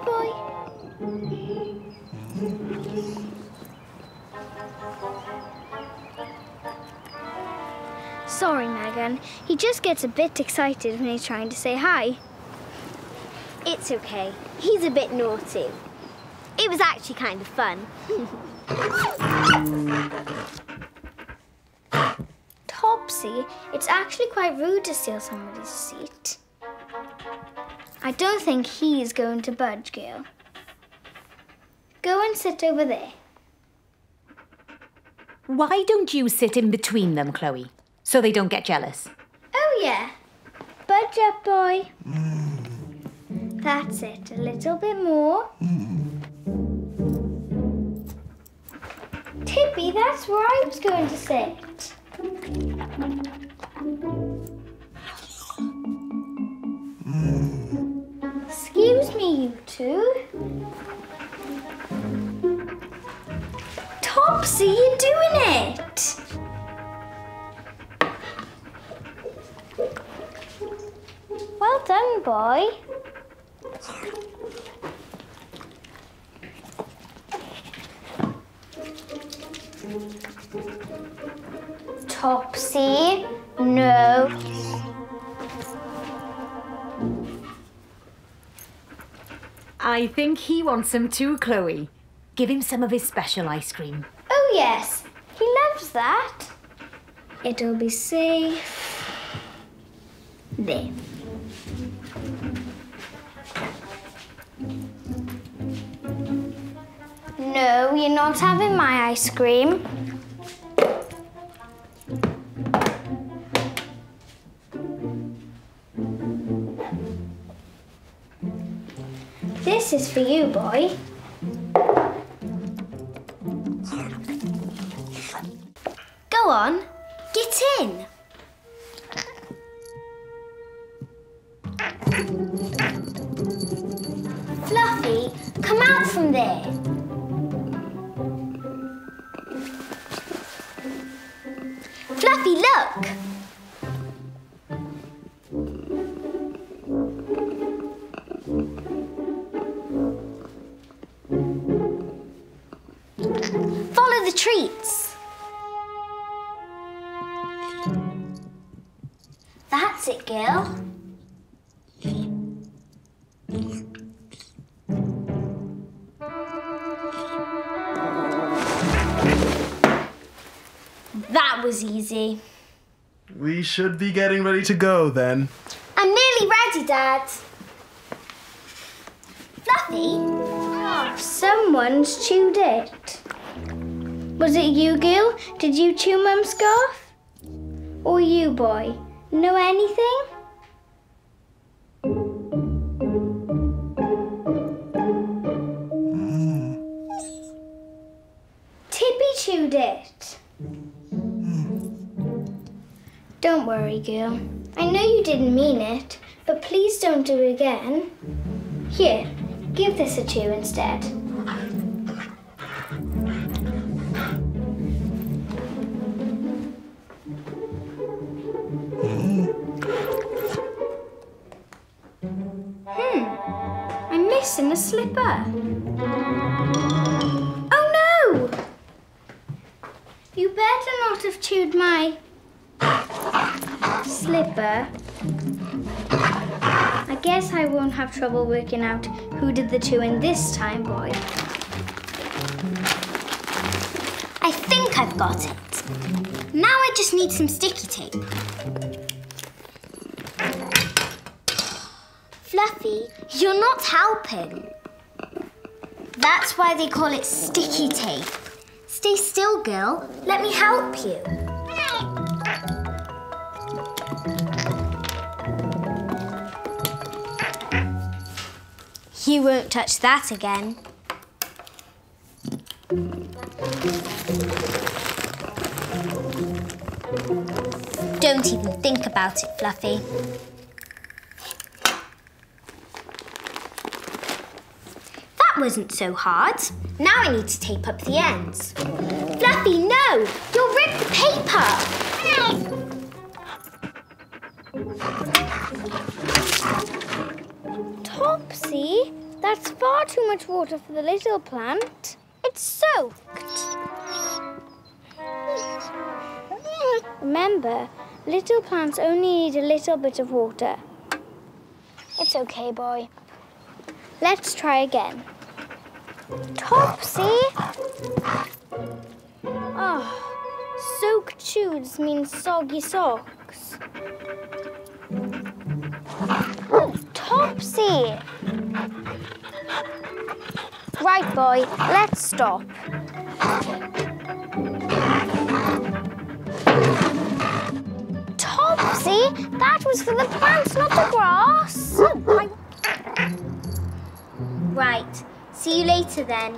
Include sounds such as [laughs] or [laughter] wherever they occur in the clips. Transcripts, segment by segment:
boy. Sorry, Megan. He just gets a bit excited when he's trying to say hi. It's okay. He's a bit naughty. It was actually kind of fun. [laughs] Topsy, it's actually quite rude to steal somebody's seat. I don't think he's going to budge, Gail. Go and sit over there. Why don't you sit in between them, Chloe, so they don't get jealous? Oh, yeah. Budge up, boy. That's it. A little bit more. Tippy, that's where I was going to sit. Topsy, you're doing it. Well done, boy. Topsy, no. I think he wants some too, Chloe. Give him some of his special ice cream. Oh, yes. He loves that. It'll be safe. There. No, you're not having my ice cream. This is for you, boy. Go on, get in. Fluffy, come out from there. Fluffy, look. That was easy. We should be getting ready to go then. I'm nearly ready, Dad. Fluffy, Someone's chewed it. Was it you, Gil? Did you chew Mum's scarf? Or you, boy? Know anything? Tippy chewed it. Don't worry, girl. I know you didn't mean it, but please don't do it again. Here, give this a chew instead. Slipper. Oh no! You better not have chewed my slipper. I guess I won't have trouble working out who did the chewing this time, boy. I think I've got it. Now I just need some sticky tape. Fluffy, you're not helping. That's why they call it sticky tape. Stay still, girl. Let me help you. You won't touch that again. Don't even think about it, Fluffy. Wasn't so hard. Now I need to tape up the ends. Fluffy, no! You'll rip the paper! Topsy, that's far too much water for the little plant. It's soaked. Remember, little plants only need a little bit of water. It's okay, boy. Let's try again. Topsy! Oh, ah, soaked shoes means soggy socks. Oh, Topsy! Right, boy, let's stop. Topsy, that was for the plants, not the grass. Oh, right. See you later then.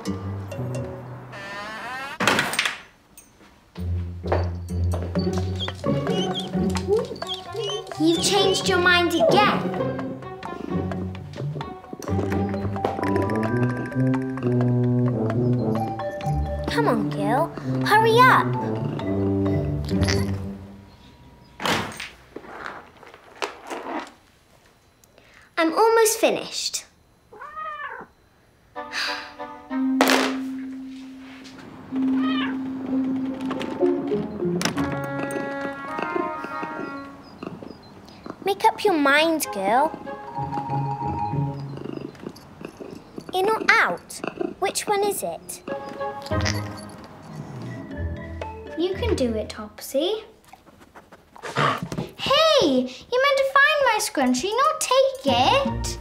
You've changed your mind again. Come on, Gil. Hurry up. Your mind, girl. In or out? Which one is it? You can do it, Topsy. Hey, you meant to find my scrunchie, not take it.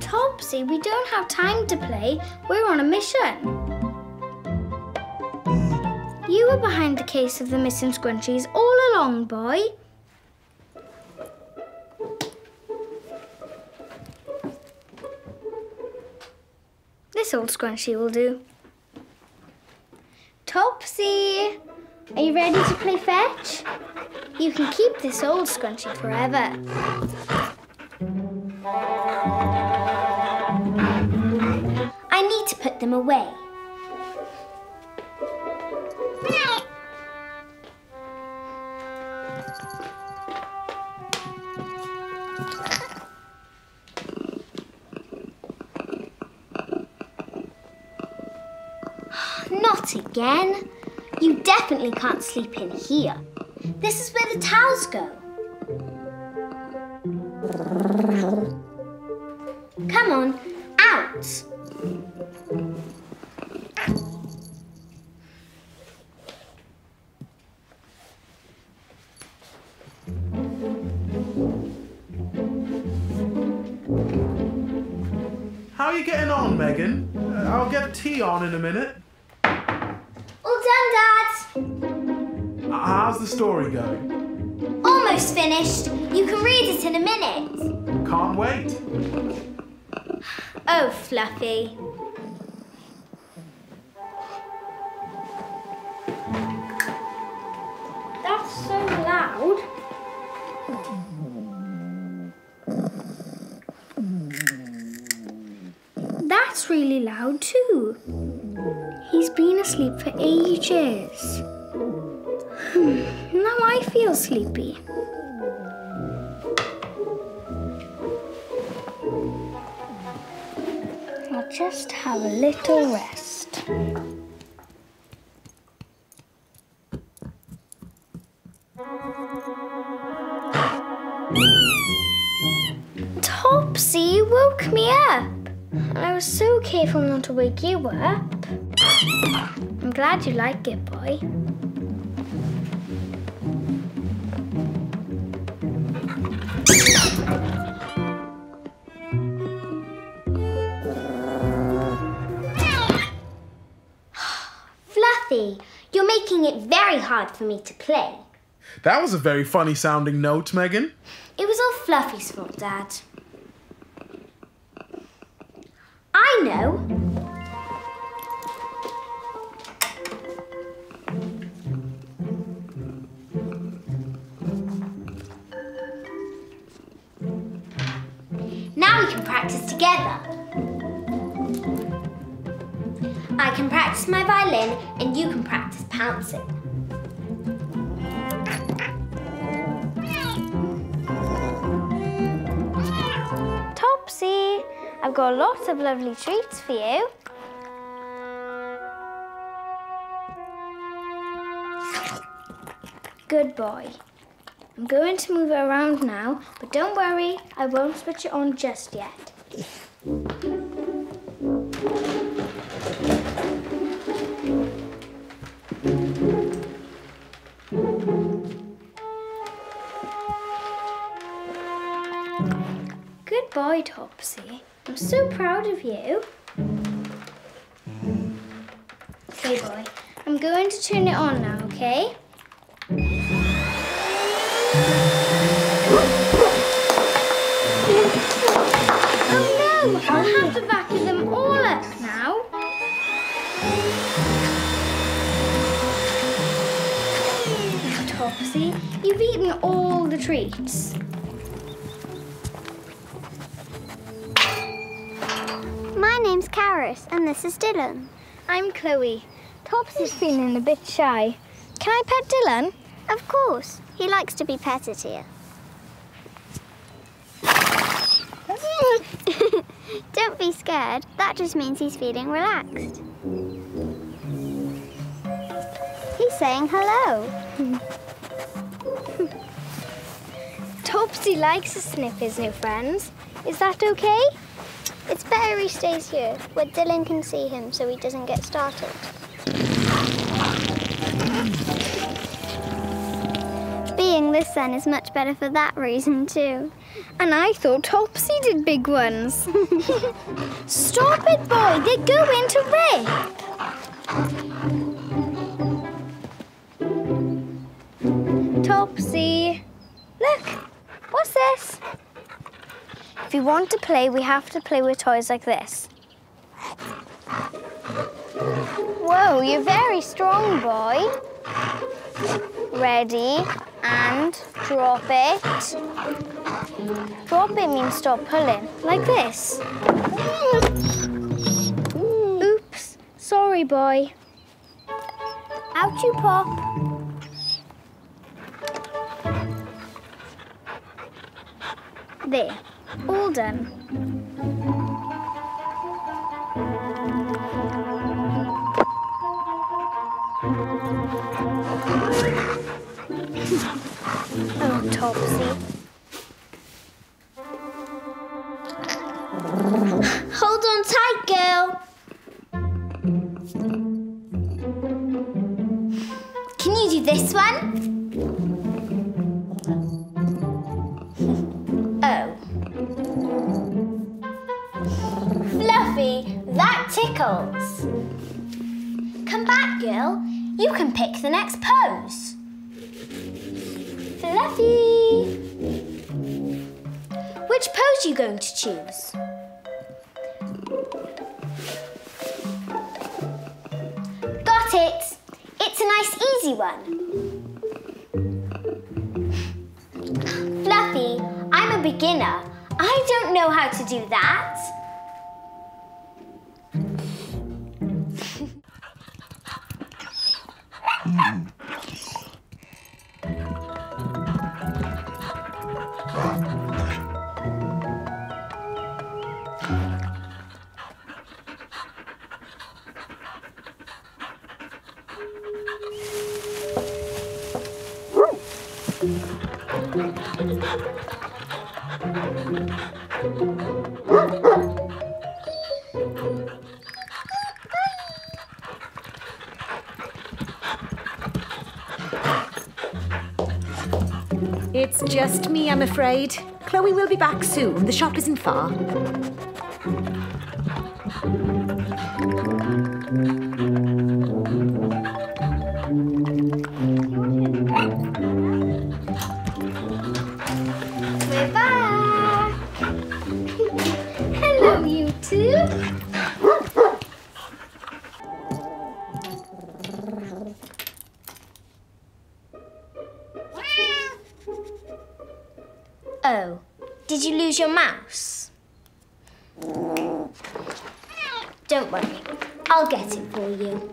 Topsy, we don't have time to play. We're on a mission. You were behind the case of the missing scrunchies all along, boy. This old scrunchie will do. Topsy! Are you ready to play fetch? You can keep this old scrunchie forever. I need to put them away. Not again. You definitely can't sleep in here. This is where the towels go. How are you getting on, Megan? Uh, I'll get tea on in a minute. All done, Dad. Uh, How's the story going? Almost finished. You can read it in a minute. Can't wait. Oh, Fluffy. That's so loud. That's really loud too. He's been asleep for ages. Hmm, now I feel sleepy. I'll just have a little rest. Wake you up. I'm glad you like it, boy. [sighs] Fluffy, you're making it very hard for me to play. That was a very funny sounding note, Megan. It was all Fluffy's fault, Dad. I know. Now we can practice together. I can practice my violin and you can practice pouncing. I've got lots of lovely treats for you. Good boy. I'm going to move it around now, but don't worry, I won't switch it on just yet. Good boy, Topsy. I'm so proud of you. Okay, boy. I'm going to turn it on now, okay? Oh no! I'll have to vacuum them all up now. Now, Topsy, you've eaten all the treats. And this is Dylan. I'm Chloe. Topsy's feeling a bit shy. Can I pet Dylan? Of course, he likes to be petted here. [laughs] Don't be scared. That just means he's feeling relaxed. He's saying hello. [laughs] Topsy likes to sniff his new friends. Is that okay? He stays here, where Dylan can see him so he doesn't get startled. Being this then is much better for that reason too. And I thought Topsy did big ones. [laughs] Stop it, boy. They're going to rip. Topsy. Look. What's this? If you want to play, we have to play with toys like this. Whoa, you're very strong, boy. Ready, and drop it. Drop it means stop pulling, like this. Oops, sorry, boy. Out you pop. There, all done. Oh, Topsy. Fluffy, that tickles. Come back, girl. You can pick the next pose. Fluffy. Which pose are you going to choose? Got it. It's a nice easy one. Fluffy, I'm a beginner. I don't know how to do that. Mm. It's just me, I'm afraid. Chloe will be back soon. The shop isn't far. Mouse? Don't worry, I'll get it for you.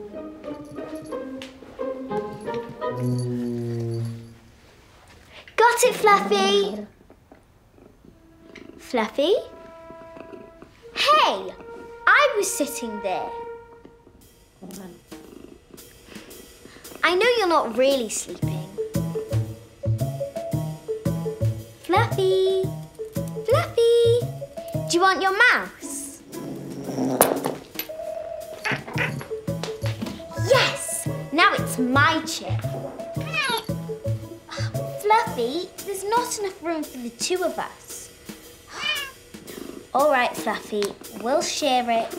Got it, Fluffy. Fluffy? Hey, I was sitting there. I know you're not really sleeping. Fluffy, Fluffy, do you want your mouse? Yes, now it's my chip. Fluffy, there's not enough room for the two of us. All right, Fluffy, we'll share it.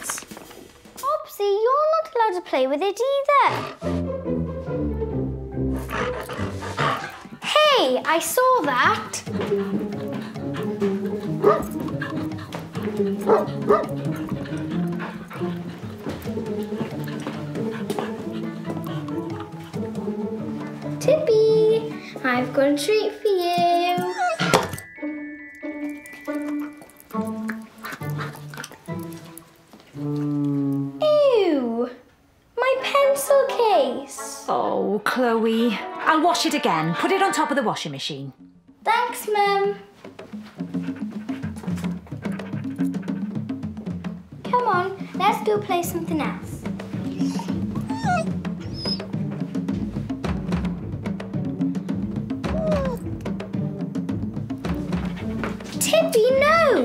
Topsy, you're not allowed to play with it either. Hey, I saw that. Tippy, I've got a treat for you. Ew, my pencil case. Oh, Chloe. I'll wash it again. Put it on top of the washing machine. Thanks, Mum. Go play something else. Tippy, no!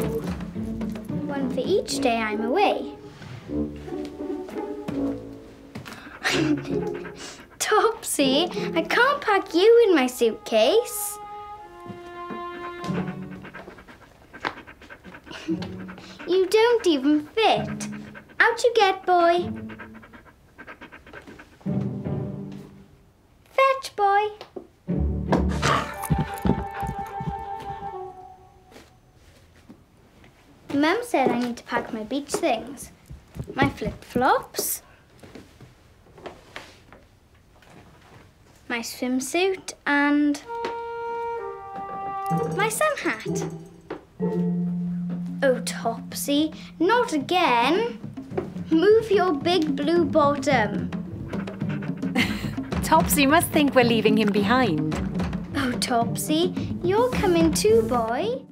One for each day I'm away. [laughs] Topsy, I can't pack you in my suitcase. You don't even fit. Out you get, boy. Fetch, boy. Mum said I need to pack my beach things. My flip-flops. My swimsuit and my sun hat. Oh, Topsy, not again. Move your big blue bottom. [laughs] Topsy must think we're leaving him behind. Oh, Topsy, you're coming too, boy.